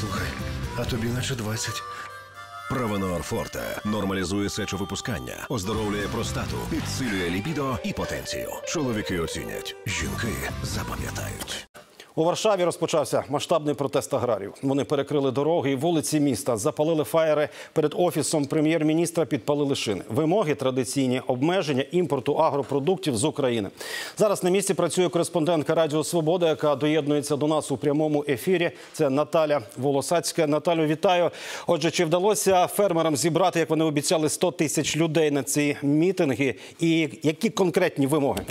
Слухай, а тобі наче 20. Правонор Форте нормалізує сечовипускання, оздоровлює простату, підсилює лібідо і потенцію. Чоловіки оцінять, жінки запам'ятають. У Варшаві розпочався масштабний протест аграрів. Вони перекрили дороги і вулиці міста, запалили фаєри перед офісом прем'єр-міністра, підпалили шини. Вимоги традиційні обмеження імпорту агропродуктів з України. Зараз на місці працює кореспондентка Радіо Свобода, яка доєднується до нас у прямому ефірі. Це Наталя Волосацька. Наталю, вітаю. Отже, чи вдалося фермерам зібрати, як вони обіцяли, 100 тисяч людей на ці мітинги? І які конкретні вимоги?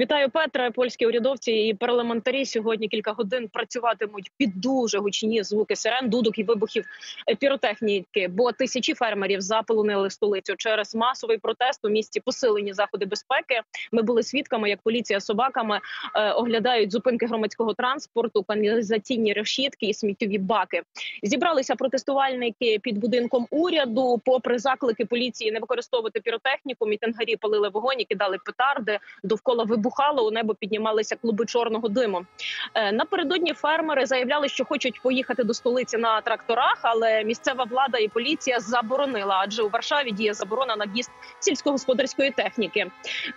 Вітаю, Петре. Польські урядовці і парламентарі сьогодні кілька годин працюватимуть під дуже гучні звуки сирен, дудок і вибухів піротехніки. Бо тисячі фермерів заполонили столицю через масовий протест у місті. Посилені заходи безпеки. Ми були свідками, як поліція з собаками е, оглядають зупинки громадського транспорту, каналізаційні решітки і сміттєві баки. Зібралися протестувальники під будинком уряду. Попри заклики поліції не використовувати піротехніку, мітингарі палили вогонь і кидали петарди довкола вибухало, у небо піднімалися клуби чорного диму. Е, Напередодні фермери заявляли, що хочуть поїхати до столиці на тракторах, але місцева влада і поліція заборонила, адже у Варшаві діє заборона на в'їзд сільськогосподарської техніки.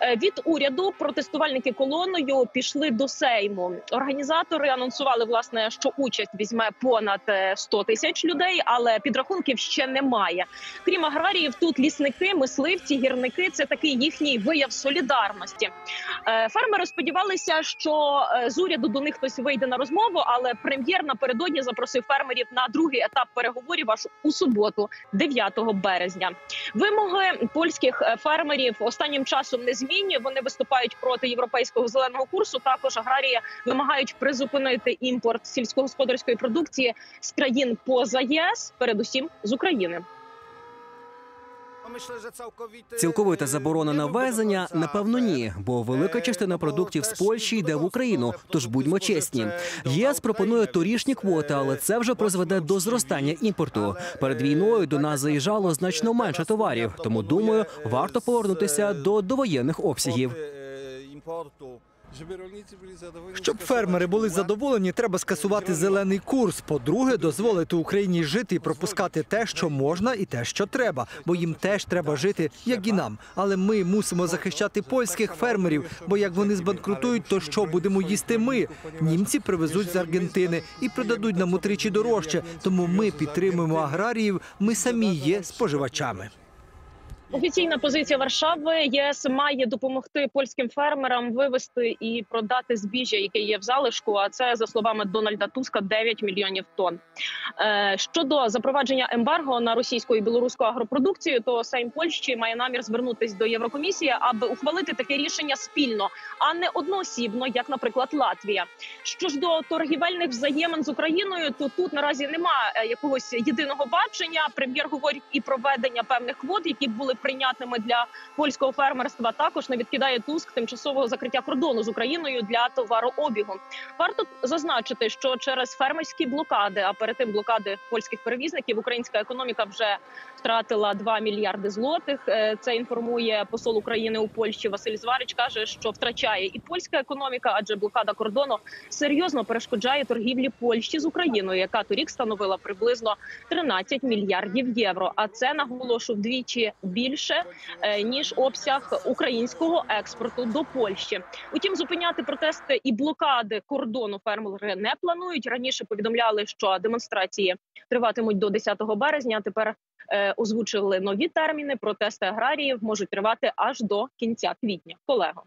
Е, Від уряду протестувальники колоною пішли до Сейму. Організатори анонсували власне, що участь візьме понад е, 100 тисяч людей, але підрахунків ще немає. Крім аграріїв, тут лісники, мисливці, гірники це такий їхній вияв солідарності. Фермери сподівалися, що е, з уряду до них хтось вийде на розмову, але прем'єр напередодні запросив фермерів на другий етап переговорів аж у суботу, 9 березня. Вимоги польських е, фермерів останнім часом незмінні. Вони виступають проти європейського зеленого курсу. Також аграрії вимагають призупинити імпорт сільськогосподарської продукції з країн поза ЄС, передусім з України. Цілковита заборона на ввезення напевно ні, бо велика частина продуктів з Польщі йде в Україну. Тож будьмо чесні. ЄС пропонує торішні квоти, але це вже призведе до зростання імпорту. Перед війною до нас заїжджало значно менше товарів. Тому думаю, варто повернутися до довоєнних обсягів. Щоб фермери були задоволені, треба скасувати зелений курс. По-друге, дозволити Україні жити і пропускати те, що можна, і те, що треба, бо їм теж треба жити, як і нам. Але ми мусимо захищати польських фермерів, бо як вони збанкрутують, то що будемо їсти ми? Німці привезуть з Аргентини і продадуть нам утричі дорожче. Тому ми підтримуємо аграріїв. Ми самі є споживачами. Офіційна позиція Варшави ЄС має допомогти польським фермерам вивести і продати збіжжя, яке є в залишку. А це за словами Дональда Туска 9 мільйонів тонн. Е, щодо запровадження ембарго на російську і білоруську агропродукцію, то Сейм Польщі має намір звернутись до Єврокомісії, аби ухвалити таке рішення спільно, а не одноосібно, як, наприклад, Латвія. Що ж до торгівельних взаємин з Україною, то тут наразі немає е, якогось єдиного бачення. Прем'єр говорить і про введення певних квот, які були прийнятними для польського фермерства. Також не відкидає Туск тимчасового закриття кордону з Україною для товарообігу. Варто зазначити, що через фермерські блокади, а перед тим блокади польських перевізників, українська економіка вже втратила 2 мільярди злотих. Е, Це інформує посол України у Польщі Василь Зварич. каже, що втрачає і польська економіка, адже блокада кордону серйозно перешкоджає торгівлі Польщі з Україною, яка торік становила приблизно 13 мільярдів євро. А це наголошу вдвічі більше е, ніж обсяг українського експорту до Польщі. Утім, зупиняти протести і блокади кордону фермери не планують. Раніше повідомляли, що демонстрації триватимуть до 10 березня. Тепер е, озвучили нові терміни. Протести аграріїв можуть тривати аж до кінця квітня. Колего.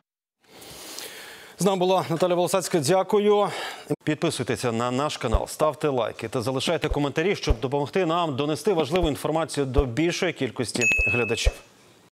З нами була Наталя Волосацька. Дякую. Підписуйтеся на наш канал, ставте лайки та залишайте коментарі, щоб допомогти нам донести важливу інформацію до більшої кількості глядачів.